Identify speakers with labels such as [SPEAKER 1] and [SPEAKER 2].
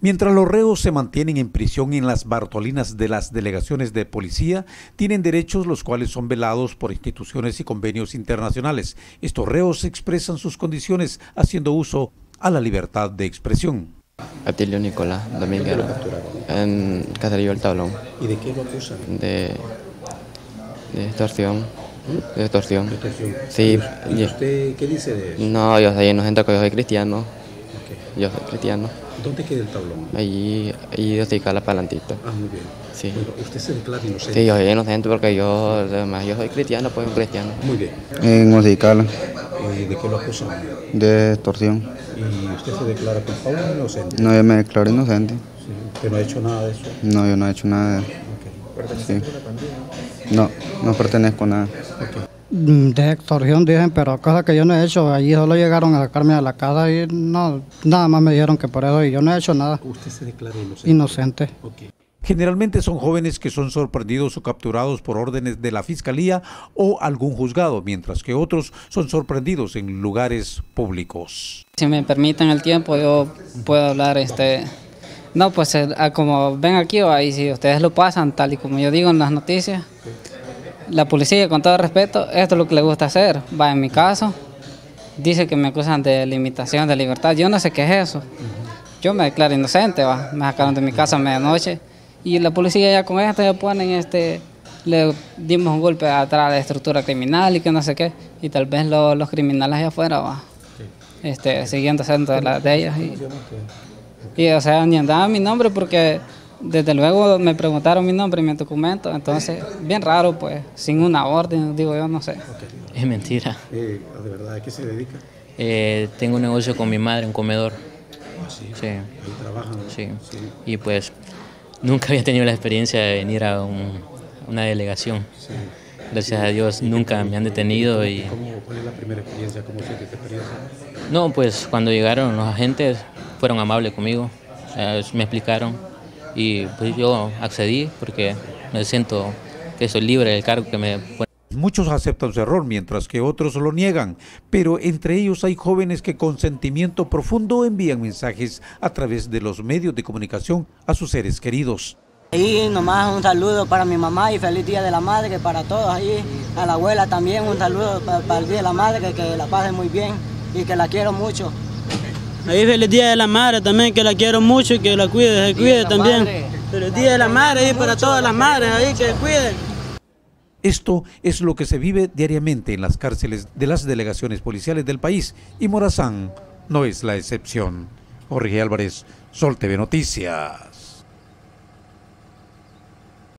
[SPEAKER 1] Mientras los reos se mantienen en prisión en las Bartolinas de las delegaciones de policía, tienen derechos los cuales son velados por instituciones y convenios internacionales. Estos reos expresan sus condiciones haciendo uso a la libertad de expresión.
[SPEAKER 2] Atilio Nicolás Domínguez. En Caserío El Tablón.
[SPEAKER 1] ¿Y de qué lo acusan?
[SPEAKER 2] De, de extorsión. De extorsión.
[SPEAKER 1] ¿De extorsión?
[SPEAKER 2] Sí.
[SPEAKER 1] ¿Y usted qué dice de eso?
[SPEAKER 2] No, yo soy inocente porque yo soy cristiano. Yo soy cristiano.
[SPEAKER 1] ¿Dónde queda el tablón?
[SPEAKER 2] Allí, allí yo estoy cala palantito.
[SPEAKER 1] Ah, muy bien.
[SPEAKER 2] Sí.
[SPEAKER 1] Bueno, ¿Usted se declara inocente?
[SPEAKER 2] Sí, yo soy inocente porque yo, además, yo soy cristiano, pues un cristiano.
[SPEAKER 1] Muy bien.
[SPEAKER 3] En Musicala.
[SPEAKER 1] ¿Y de qué lo acusan?
[SPEAKER 3] De extorsión.
[SPEAKER 1] ¿Y usted se declara culpable o inocente?
[SPEAKER 3] No, yo me declaro inocente.
[SPEAKER 1] Sí. ¿Usted no ha hecho nada de eso?
[SPEAKER 3] No, yo no he hecho nada de eso.
[SPEAKER 1] Okay.
[SPEAKER 3] Sí. No, no pertenezco a nada.
[SPEAKER 1] Okay.
[SPEAKER 4] De extorsión dicen, pero cosas que yo no he hecho. Allí solo llegaron a sacarme a la casa y no, nada más me dijeron que por eso y yo no he hecho nada.
[SPEAKER 1] ¿Usted se declara inocente?
[SPEAKER 4] Inocente.
[SPEAKER 1] Okay. Generalmente son jóvenes que son sorprendidos o capturados por órdenes de la fiscalía o algún juzgado, mientras que otros son sorprendidos en lugares públicos.
[SPEAKER 5] Si me permiten el tiempo, yo puedo hablar este no, pues como ven aquí, y si ustedes lo pasan tal y como yo digo en las noticias, la policía, con todo respeto, esto es lo que le gusta hacer. Va, en mi caso, dice que me acusan de limitación de libertad. Yo no sé qué es eso. Yo me declaro inocente, va. Me sacaron de mi casa a medianoche y la policía ya con esto ya ponen este le dimos un golpe atrás de estructura criminal y que no sé qué y tal vez lo, los criminales allá afuera va este siguiendo haciendo de, la, de ellos y, y o sea ni andaba mi nombre porque desde luego me preguntaron mi nombre y mi documento, entonces bien raro pues, sin una orden, digo yo, no sé.
[SPEAKER 6] Es mentira.
[SPEAKER 1] Eh, ¿De verdad a qué se dedica?
[SPEAKER 6] Eh, tengo un negocio con mi madre, un comedor.
[SPEAKER 1] ¿Ah, sí?
[SPEAKER 6] Sí.
[SPEAKER 1] Ahí trabajan.
[SPEAKER 6] Sí. sí. Y pues nunca había tenido la experiencia de venir a un, una delegación. Sí. Gracias a Dios nunca me han detenido. y
[SPEAKER 1] ¿Cómo, ¿Cuál es la primera experiencia? ¿Cómo siente esta experiencia?
[SPEAKER 6] No, pues cuando llegaron los agentes fueron amables conmigo, eh, me explicaron y pues yo accedí porque me siento que soy libre del cargo que me
[SPEAKER 1] Muchos aceptan su error, mientras que otros lo niegan, pero entre ellos hay jóvenes que con sentimiento profundo envían mensajes a través de los medios de comunicación a sus seres queridos.
[SPEAKER 7] Y nomás un saludo para mi mamá y feliz Día de la Madre para todos ahí, a la abuela también un saludo para, para el Día de la Madre, que, que la pasen muy bien y que la quiero mucho.
[SPEAKER 8] Ahí feliz día de la madre también, que la quiero mucho y que la cuide, se cuide también. Madre. Feliz día de la madre ahí para todas las madres ahí que cuiden.
[SPEAKER 1] Esto es lo que se vive diariamente en las cárceles de las delegaciones policiales del país y Morazán no es la excepción. Jorge Álvarez, Sol TV Noticias.